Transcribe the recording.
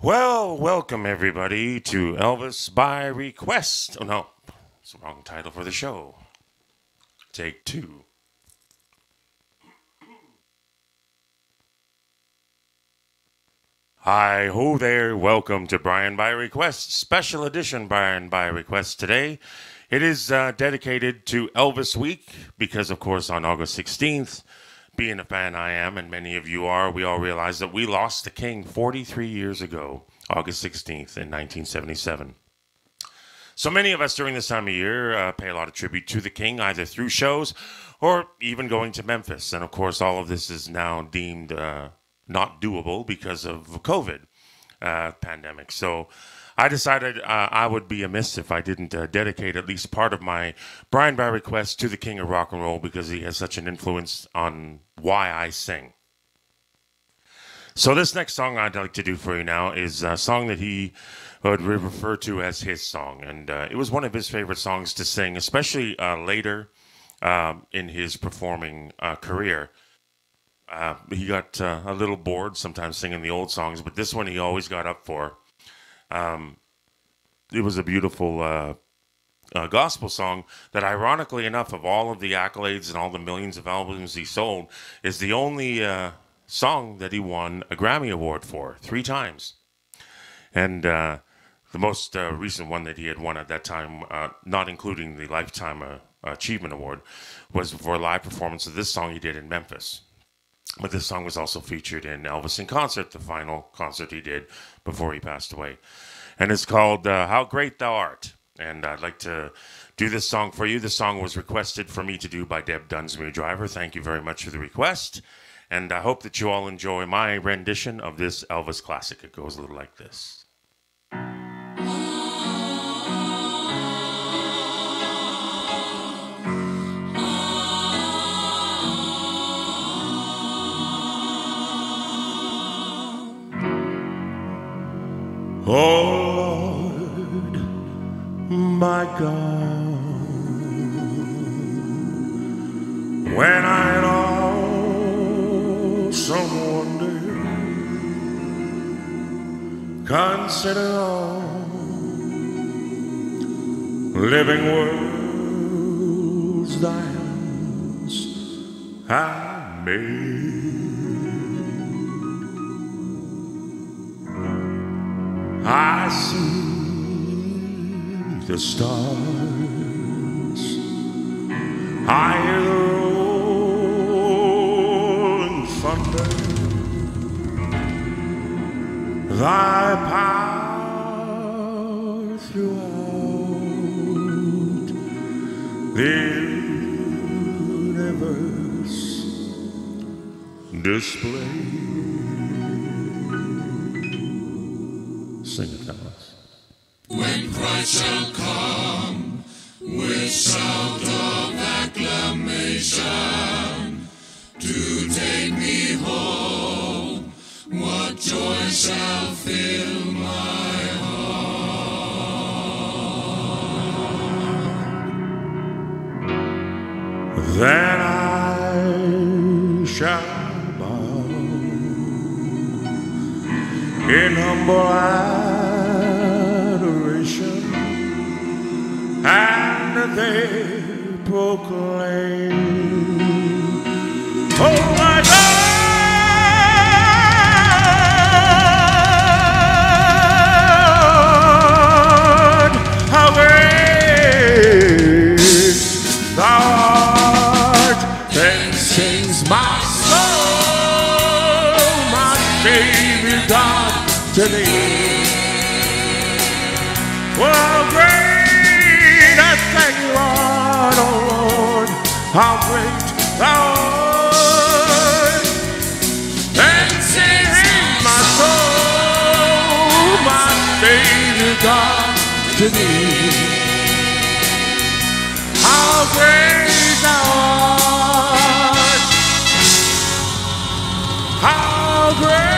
Well, welcome everybody to Elvis by Request. Oh no, it's the wrong title for the show. Take two. Hi ho there, welcome to Brian by Request, special edition Brian by Request today. It is uh, dedicated to Elvis Week because, of course, on August 16th, being a fan I am, and many of you are, we all realize that we lost the king 43 years ago, August 16th in 1977. So many of us during this time of year uh, pay a lot of tribute to the king, either through shows or even going to Memphis. And of course, all of this is now deemed uh, not doable because of the COVID uh, pandemic. So I decided uh, I would be amiss if I didn't uh, dedicate at least part of my Brian by request to the king of rock and roll because he has such an influence on why I sing. So this next song I'd like to do for you now is a song that he would refer to as his song, and uh, it was one of his favorite songs to sing, especially uh, later um, in his performing uh, career. Uh, he got uh, a little bored sometimes singing the old songs, but this one he always got up for. Um, it was a beautiful uh, uh, gospel song that, ironically enough, of all of the accolades and all the millions of albums he sold, is the only uh, song that he won a Grammy Award for three times. And uh, the most uh, recent one that he had won at that time, uh, not including the Lifetime Achievement Award, was for a live performance of this song he did in Memphis. But this song was also featured in Elvis in Concert, the final concert he did before he passed away. And it's called uh, How Great Thou Art. And I'd like to do this song for you. The song was requested for me to do by Deb Dunsmuir Driver. Thank you very much for the request. And I hope that you all enjoy my rendition of this Elvis classic. It goes a little like this. Oh Lord, my God, when I lost some wonder, consider all living worlds thy hands have made. I see the stars. I hear the rolling thunder. Thy power throughout the universe displayed. When Christ shall come with shout of acclamation to take me home, what joy shall fill my heart? Then I shall in humble adoration, and they proclaim, Oh my God, thou art! Then sings my soul, my Savior God me, Well, great, I thank you, Lord, oh Lord, how great thou art. And sing my soul, my Savior God to thee. How great thou art. How great.